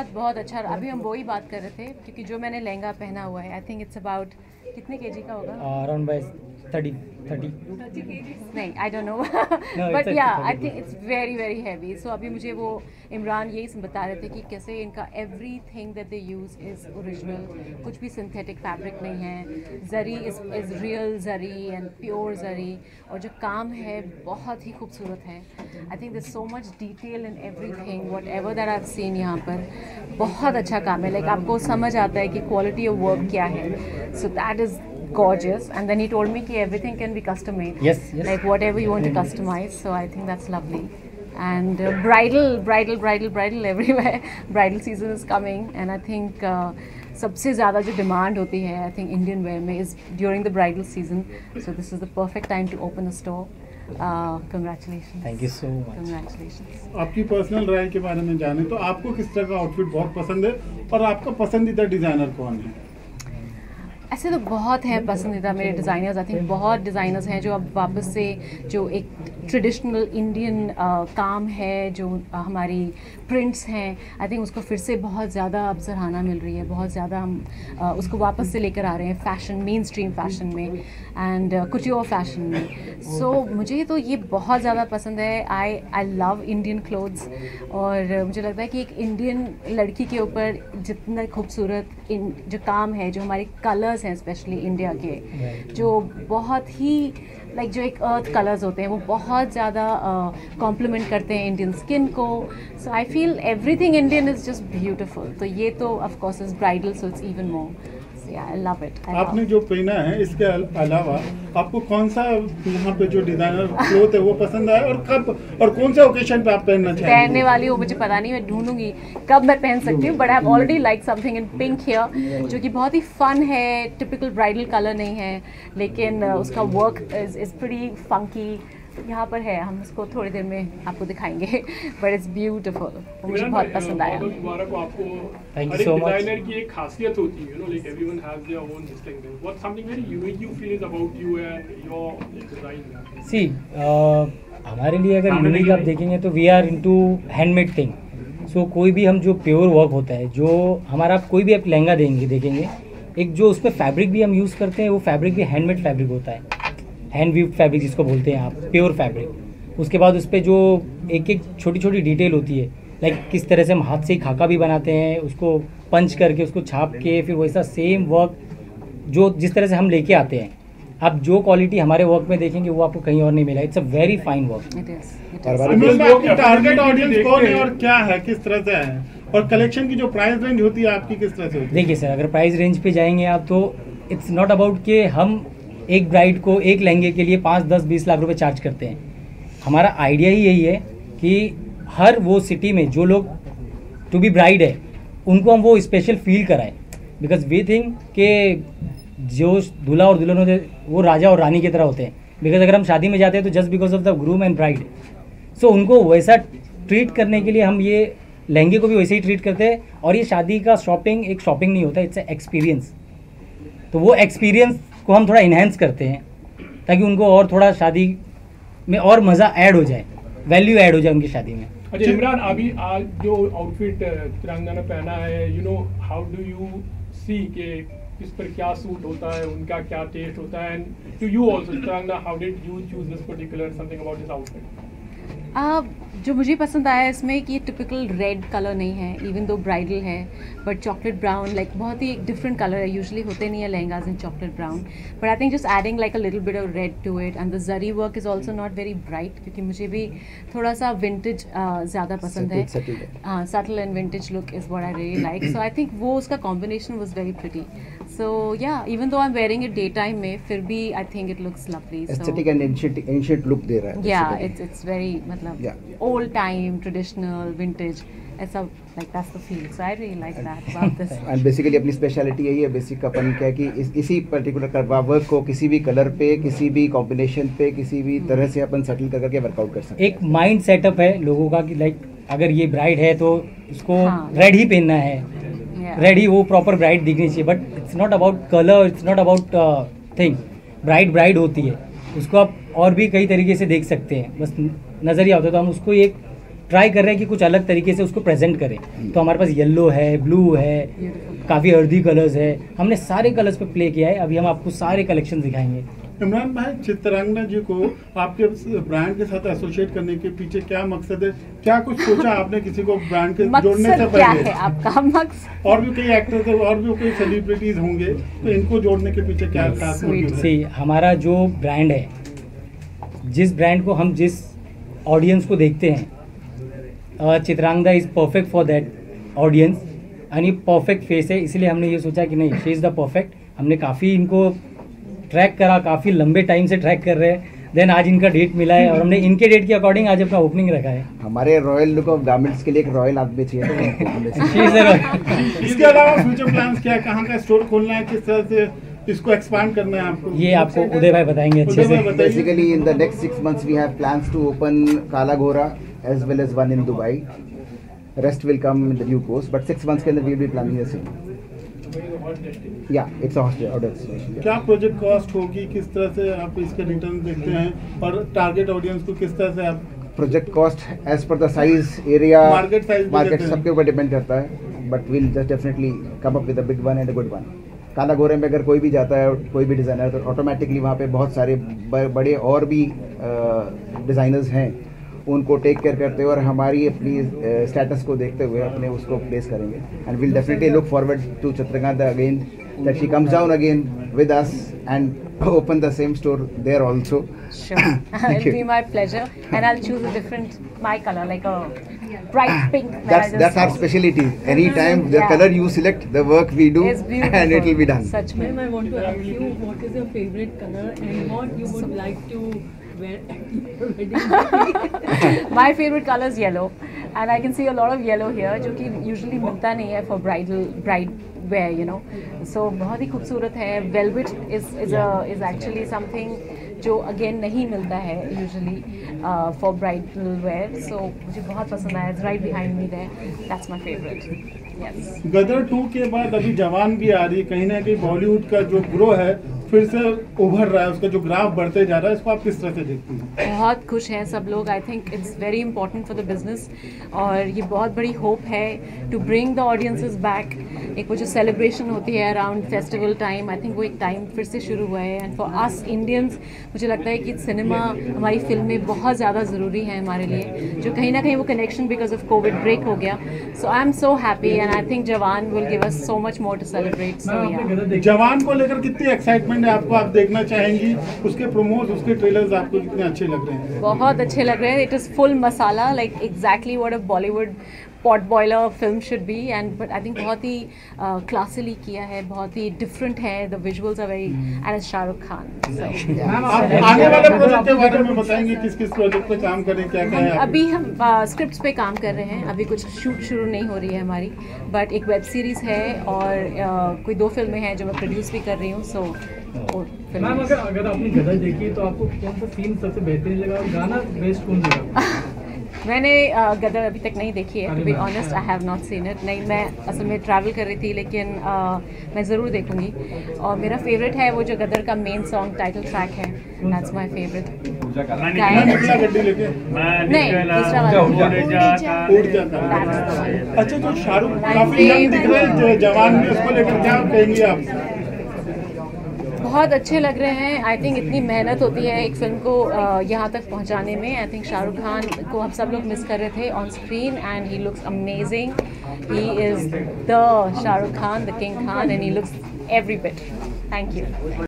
बहुत बहुत अच्छा अभी हम वही बात कर रहे थे, क्योंकि जो मैंने लहंगा पहना हुआ है आई थिंक इट्स अबाउट कितने के जी का होगा? Uh, अराउंड बाई 30 30 नहीं आई don't know but yeah I think it's very very heavy so अभी मुझे वो इमरान यही बता रहे थे कि कैसे इनका every thing that they use is original कुछ भी सिंथेटिक फैब्रिक नहीं है. Zari is is real zari and pure zari और जो काम है बहुत ही खूबसूरत है. I think this so much detail in every thing whatever that are seen यहाँ पर. बहुत अच्छा काम है. लाइक like, आपको समझ आता है कि क्वालिटी ऑफ़ वर्क क्या है. So that is gorgeous and then he told me ki everything can be custom made Yes, yes. like whatever you want to customize so i think that's lovely and uh, bridal bridal bridal bridal everywhere bridal season is coming and i think uh, सबसे ज़्यादा जो demand होती है I think Indian wear में is during the bridal season so this is the perfect time to open a store congratulation thank you so much congratulation आपकी personal राय के बारे में जाने तो आपको किस तरह का आउटफिट बहुत पसंद है और आपका पसंदीदा डिज़ाइनर कौन है ऐसे तो बहुत हैं पसंदीदा मेरे डिज़ाइनर्स आई थिंक बहुत डिज़ाइनर्स हैं जो अब वापस से जो एक ट्रेडिशनल इंडियन काम है जो हमारी प्रिंट्स हैं आई थिंक उसको फिर से बहुत ज़्यादा अब सराहना मिल रही है बहुत ज़्यादा हम अ, उसको वापस से लेकर आ रहे हैं फ़ैशन मेन स्ट्रीम फ़ैशन में एंड कुछ और फ़ैशन में. सो मुझे तो ये बहुत ज़्यादा पसंद है. I I love Indian clothes और मुझे लगता है कि एक इंडियन लड़की के ऊपर जितना खूबसूरत जो काम है जो हमारे कलर्स हैं स्पेशली इंडिया के जो बहुत ही लाइक जो एक अर्थ कलर्स होते हैं वो बहुत ज़्यादा कॉम्प्लीमेंट करते हैं इंडियन स्किन को। So I feel everything Indian is just beautiful तो ये तो of course is bridal so it's even more I love it आपने जो पहना है इसके अलावा आपको कौन सा यहाँ पे जो डिज़ाइनर क्लोथ है वो पसंद आया? और कब और कौन से ओकेशन पे आप पहनना पहनने वाली हूँ मुझे पता नहीं मैं ढूंढूँगी। कब मैं पहन सकती हूँ but I already like something in pink here जो कि बहुत ही फन है टिपिकल ब्राइडल कलर नहीं है लेकिन uh, उसका work is is pretty funky यहाँ पर है हम उसको थोड़ी देर में आपको दिखाएँगे बट इट्स ब्यूटिफुल मुझे बहुत पसंद आया। मुबारक आपको। Thank you हर एक डिज़ाइनर की एक खासियत होती है you know like everyone has their own this thing what something very unique you feel is about you and your design see हमारे लिए अगर यूनिक आप देखेंगे तो we are into handmade thing so कोई भी हम जो प्योर वर्क होता है जो हमारा आप कोई भी आप लहंगा देंगे देखेंगे एक जो उसमें फैब्रिक भी हम यूज़ करते हैं वो फैब्रिक भी हैंडमेड फैब्रिक होता है। हैंड वीव फैब्रिक जिसको बोलते हैं आप प्योर फैब्रिक। उसके बाद उस पर जो एक एक छोटी छोटी डिटेल होती है लाइक किस तरह से हम हाथ से ही खाका भी बनाते हैं उसको पंच करके उसको छाप के फिर वैसा सेम वर्क जो जिस तरह से हम लेके आते हैं। आप जो क्वालिटी हमारे वर्क में देखेंगे वो आपको कहीं और नहीं मिला। It's a very fine work target audience कौन है और क्या है किस तरह से है? और कलेक्शन की जो प्राइस रेंज होती है आपकी किस तरह से होती है? देखिए सर अगर प्राइस रेंज पे जाएँगे आप तो इट्स नॉट अबाउट कि हम एक ब्राइड को एक लहंगे के लिए पाँच, दस, बीस लाख रुपए चार्ज करते हैं। हमारा आइडिया ही यही है कि हर वो सिटी में जो लोग टू बी ब्राइड है, उनको हम वो स्पेशल फील कराएँ। बिकॉज़ वी थिंक कि जो दूल्हा और दुल्हन होते, वो राजा और रानी की तरह होते हैं। बिकॉज़ अगर हम शादी में जाते हैं तो just because of the groom and bride so उनको वैसा ट्रीट करने के लिए हम ये लहंगे को भी वैसे ही ट्रीट करते हैं और ये शादी का शॉपिंग एक शॉपिंग नहीं होता इट्स एक्सपीरियंस तो वो एक्सपीरियंस को हम थोड़ा इन्हेंस करते हैं ताकि उनको और थोड़ा शादी में और मज़ा ऐड हो जाए वैल्यू ऐड हो जाए उनकी शादी में। अच्छा इमरान अभी आज जो आउटफिट तिरंगाना ने पहना है you know how do you see के किस पर क्या सूट होता है उनका क्या टेस्ट होता है? एंड टू यू आल्सो तिरंगा how did you choose this particular something about this outfit ah, जो मुझे पसंद आया इसमें कि ये टिपिकल रेड कलर नहीं है इवन दो ब्राइडल है बट चॉकलेट ब्राउन लाइक बहुत ही एक डिफरेंट कलर है यूजली होते नहीं है lehengas in chocolate brown but I think just adding like a little bit of red to it and the zari work is also not very bright क्योंकि मुझे भी थोड़ा सा विंटेज ज़्यादा पसंद है है। हाँ and vintage look is what I really like. So I think वो उसका combination was very pretty. So yeah, even though I'm wearing it daytime में फिर भी I think it looks lovely. So aesthetic and ancient ancient दे रहा है yeah, it's it's very मतलब Yeah. old time, traditional, vintage. ऐसा like that's the feel. So I really like that about this. And basically अपनी speciality यही है basic अपन क्या है कि इस, इसी पर्टिकुलर करवा वर्क को किसी भी कलर पे किसी भी कॉम्बिनेशन पे किसी भी तरह से अपन सेटल कर करके वर्कआउट कर सकते एक माइंड सेटअप है लोगों का कि लाइक अगर ये ब्राइड है तो इसको हाँ। रेड ही पहनना है. रेड वो प्रॉपर ब्राइड दिखनी चाहिए but it's not about colour it's not about thing bride bride होती है। उसको आप और भी कई तरीके से देख सकते हैं। बस नज़रिया होता है तो हम उसको एक ट्राई कर रहे हैं कि कुछ अलग तरीके से उसको प्रेजेंट करें। तो हमारे पास येलो है ब्लू है काफ़ी अर्दी कलर्स है। हमने सारे कलर्स पे प्ले किया है। अभी हम आपको सारे कलेक्शन दिखाएँगे। इमरान भाई चित्रांगना जी को आपके ब्रांड के साथ एसोसिएट करने के पीछे क्या मकसद है? क्या कुछ सोचा आपने किसी को ब्रांड के जोड़ने से मकसद क्या है पहले आपका मकसद? और भी कई एक्टर्स है और भी कोई सेलिब्रिटीज होंगे तो इनको जोड़ने के पीछे क्या खास है? सी हमारा जो ब्रांड है जिस ब्रांड को हम जिस ऑडियंस को देखते हैं Chitrangda is perfect for that audience यानी परफेक्ट फेस है इसलिए हमने ये सोचा कि नहीं शी इज़ द परफेक्ट हमने काफ़ी इनको ट्रैक करा काफ़ी लंबे टाइम से ट्रैक कर रहे हैं। देन आज इनका डेट मिला है और हमने इनके डेट के अकॉर्डिंग आज अपना ओपनिंग रखा है। हमारे रॉयल लुक ऑफ़ गारमेंट्स के लिए एक रॉयल आदमी चाहिए तो वो इसके अलावा फ्यूचर प्लान्स क्या है? कहाँ का स्टोर खोलना है? किस तरह से इसको एक्सपांड करना है आपको? ये आपको उदय भाई बताएँगे अच्छे से। बताइए। Basically, in the next six months, we have plans to open Kala Gora as well as one in Dubai. Rest will come in the due course, but six months can we will be planning the destination. yeah. क्या project cost होगी किस तरह से आप इसके return देखते हैं और टारगेट ऑडियंस को किस तरह से आप per the size, area, Market size भी market देते हैं। सबके ऊपर डिपेंड करता है but will just definitely come up with a big one and a good one काला गोरे में अगर कोई भी जाता है कोई भी डिज़ाइनर तो ऑटोमेटिकली वहाँ पे बहुत सारे बड़े और भी डिज़ाइनर्स हैं उनको टेक केयर करते हुए और हमारी अपनी स्टेटस को देखते हुए अपने उसको प्लेस करेंगे and will definitely look forward to Chitrakant again that she comes down again with us and open the same store there also Sure, it'll be my pleasure, and I'll choose a different my color, like a bright pink. that That's that's our specialty. Anytime the Yeah. color you select, the work we do, and it will be done. Such में. Ma'am, I want to ask you what is your favorite color and what you would like to my favourite colours yellow and I can see a lot of yellow here जो कि usually मिलता नहीं है for bridal bride wear you know so बहुत ही खूबसूरत है. Velvet is is is actually something जो अगेन नहीं मिलता है usually for bridal wear so मुझे बहुत पसंद आया. Right behind me that's my favourite Gadar two के बाद अभी जवान भी आ रही है। कहीं ना कहीं बॉलीवुड का जो ग्रो है फिर से उभर रहा है। उसका जो ग्राफ बढ़ते जा रहा है इसको आप किस तरह से देखती हैं? बहुत खुश हैं सब लोग। I think it's very important for the business और ये बहुत बड़ी होप है to bring the audiences back एक वो जो सेलिब्रेशन होती है around festival time I think वो एक टाइम फिर से शुरू हुआ है। एंड फॉर अस इंडियंस मुझे लगता है कि सिनेमा हमारी फ़िल्में बहुत ज़्यादा ज़रूरी है हमारे लिए। जो कहीं ना कहीं वो connection because of COVID break हो गया। So I am so happy and I think Jawan will give us so much more to celebrate so yeah Jawan को लेकर कितनी एक्साइटमेंट है आपको आप देखना चाहेंगी उसके प्रोमोट उसके ट्रेलर्स आपको कितने अच्छे लग रहे हैं? बहुत अच्छे लग रहे हैं। It is full masala like exactly what a Bollywood potboiler film should be and but I think बहुत ही क्लासिली किया है बहुत ही डिफरेंट है the visuals are very and Shahrukh Khan आने वाले प्रोजेक्ट के बारे में बताएँगे किस किस प्रोजेक्ट पे काम करें क्या क्या अभी हम स्क्रिप्ट पे काम कर रहे हैं अभी कुछ शूट शुरू नहीं हो रही है हमारी बट एक वेब सीरीज़ है और uh, कोई दो फ़िल्में हैं जो मैं प्रोड्यूस भी कर रही हूँ सो मैम अगर अगर आपने गदर देखी तो आपको कौन सा सीन सबसे बेहतरीन लगा और गाना बेस्ट कौन सा लगा? मैंने uh, गदर अभी तक नहीं देखी है to be honest I have not seen it नहीं मैं असल में ट्रैवल कर रही थी लेकिन uh, मैं ज़रूर देखूँगी। और मेरा फेवरेट है वो जो गदर का मेन सॉन्ग टाइटल ट्रैक है। दैट्स माय फेवरेट अच्छा जो शाहरुख काफ़ी यंग दिख रहे हैं जवान में उसको लेकर क्या कहेंगे आप? बहुत अच्छे लग रहे हैं। आई थिंक इतनी मेहनत होती है एक फ़िल्म को यहाँ तक पहुँचाने में। आई थिंक शाहरुख खान को हम सब लोग मिस कर रहे थे on screen and he looks amazing he is the Shahrukh Khan the king Khan and he looks every bit thank you